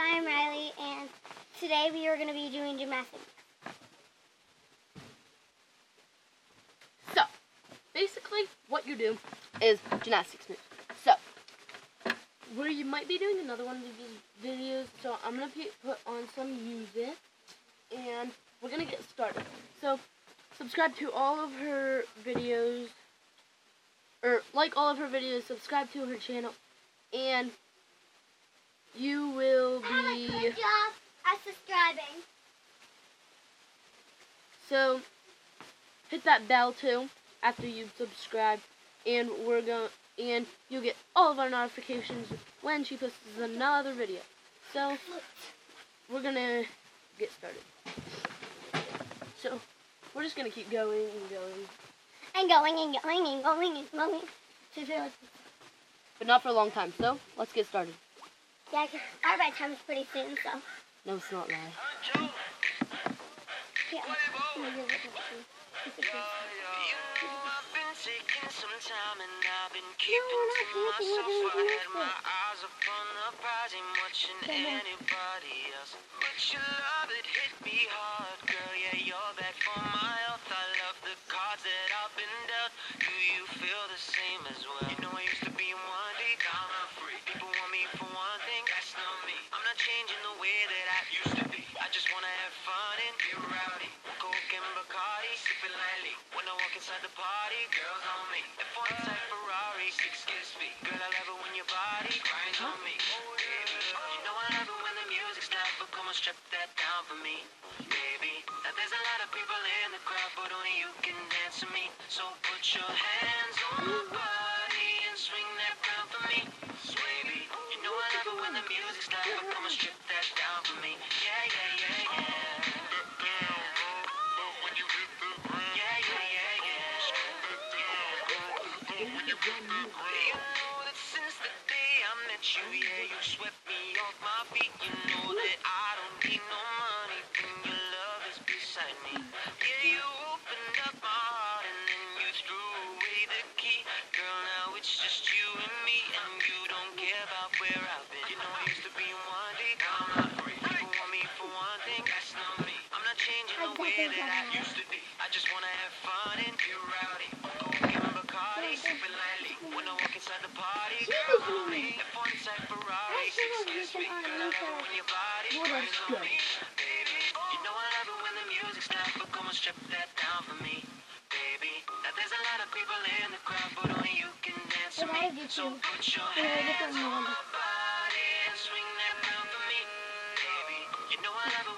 I'm Riley, and today we are going to be doing gymnastics. So, basically, what you do is gymnastics moves. So, where you might be doing another one of these videos, so I'm gonna put on some music, and we're gonna get started. So, subscribe to all of her videos, or like all of her videos. Subscribe to her channel, and you will Have a be. good job at subscribing. So hit that bell too after you subscribe, and we're going and you'll get all of our notifications when she posts another video. So we're gonna get started. So we're just gonna keep going and going, And going and going and going and going. But not for a long time. So let's get started. Yeah, 'cause our bedtime is pretty soon, so. No, it's not live. Yeah. Maybe we'll just see. It's okay. I've been taking some time and I've been No, keeping we're to not dancing, myself. we're I doing had my gymnastics. eyes upon the prize, ain't watching Come on. anybody else. But your love, it hit me hard, girl. Yeah, you're bad for my health. I love the cards that I've been dealt. Do you feel the same as well? Coke and Bacardi, sipping lightly. When I walk inside the party, girls on me. If one type Ferrari, six kiss me. Girl, I love it when your body grinds on me. Oh, you know I love it when the music's loud, but come on, strip that down for me, baby. Now there's a lot of people in the crowd, but only you can dance to me. So put your hands on my body and swing that for me, baby. You know I love it when the music's loud, but come on, strip that down for me. Yeah, yeah, yeah, yeah. Day just you and me, and you don't care about where I've been. You know I used to be one deep, now the way that I used to be. I just wanna have fun and be rowdy. Coke and Bacardi, sipping lightly. When I walk inside the party, girls on me. If one type Ferrari, six kiss me. Girl, I love it when your body grinds on me. Baby, you know I love it when the music's but come on, strip that down for me. Baby, now there's a lot of people in the crowd, but only you can dance to me. So put your hands on my body and swing that round for me. Baby, you know I love it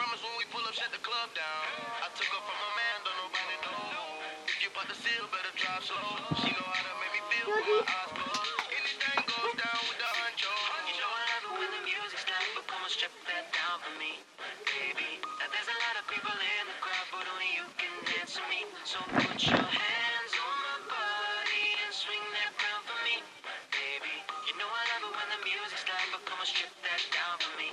Promise when we pull up, shut the club down. I took from a man, don't nobody know. If you bought the seal, better drive slow. She know how to make me feel my eyes closed. Anything goes down with the honcho. You know the music's loud, but come on, strip that down for me, baby. Now there's a lot of people in the crowd, but only you can me. So put your hands on my body and swing that for me, baby. You know I love it when the music's loud, but come on, strip that down for me.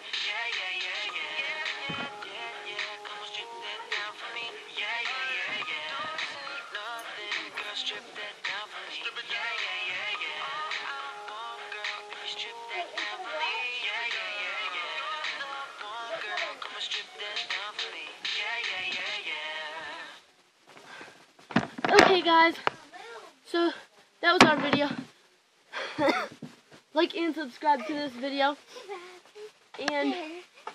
Strip that down for me. Yeah, yeah, yeah, yeah. Girl, if you strip that down for me. Yeah, yeah, yeah, yeah. Girl, come on, strip that down for me. Yeah, yeah, yeah, yeah. Okay, guys. So that was our video. like and subscribe to this video, and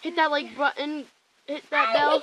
hit that like button, hit that bell.